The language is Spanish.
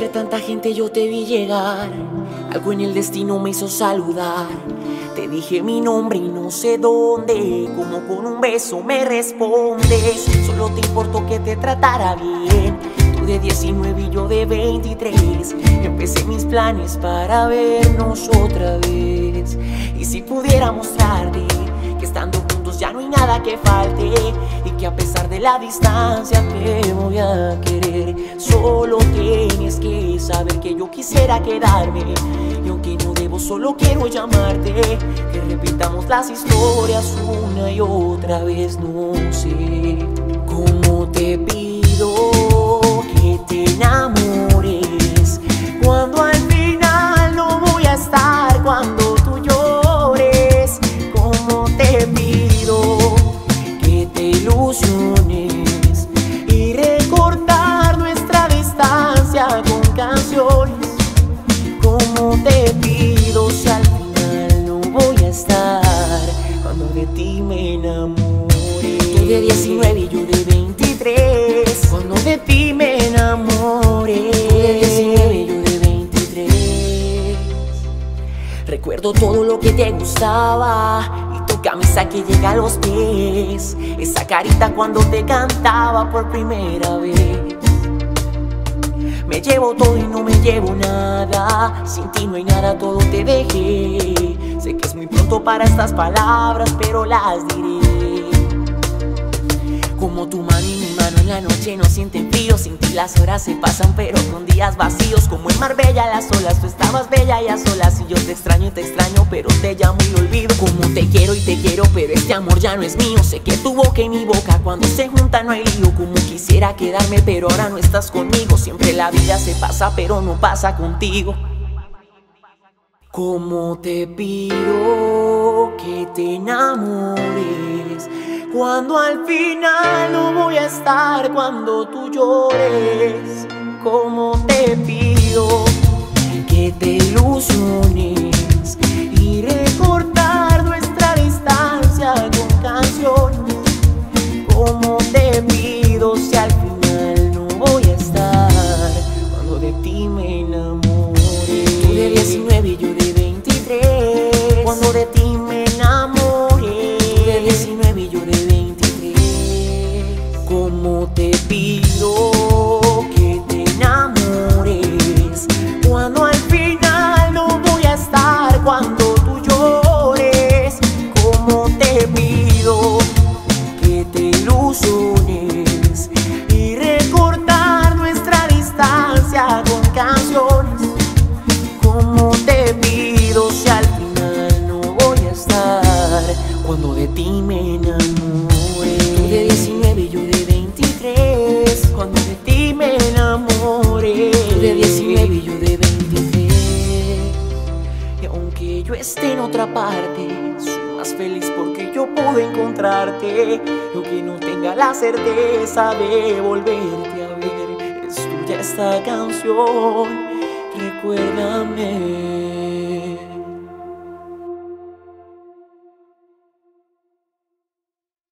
tanta gente yo te vi llegar, algo en el destino me hizo saludar. Te dije mi nombre y no sé dónde, como con un beso me respondes. Solo te importó que te tratara bien. Tú de 19 y yo de 23. Empecé mis planes para vernos otra vez. Y si pudiera mostrarte que estando ya no hay nada que falte y que a pesar de la distancia te voy a querer. Solo tienes que saber que yo quisiera quedarme y aunque no debo solo quiero llamarte que repitamos las historias una y otra vez no sé cómo te pido que te enamores canciones como te pido si al final no voy a estar. Cuando de ti me enamore. Tú de 19 y yo de 23 cuando de ti me enamore. Tú de 19 y yo de 23 Recuerdo todo lo que te gustaba. Y tu camisa que llega a los pies. Esa carita cuando te cantaba por primera vez. Me llevo todo y no me llevo nada. Sin ti no hay nada, todo te dejé. Sé que es muy pronto para estas palabras, pero las diré. Como tu mano y mi mano en la noche no sienten frío Sin ti las horas se pasan pero con días vacíos Como en Marbella las olas, tú estabas bella y a solas Y yo te extraño y te extraño pero te llamo y olvido Como te quiero y te quiero pero este amor ya no es mío. Sé que tu boca y mi boca cuando se juntan no hay lío. Como quisiera quedarme pero ahora no estás conmigo. Siempre la vida se pasa pero no pasa contigo. Como te pido que te enamores cuando al final no voy a estar cuando tú llores? Como te pido que te ilusiones me enamore? Tú de 19 y yo de 23. Cuando de ti me enamore. Tú de 19 y yo de 23. Como te pido yo esté en otra parte, soy más feliz porque yo pude encontrarte. Y aunque no tenga la certeza de volverte a ver, es tuya esta canción. Recuérdame.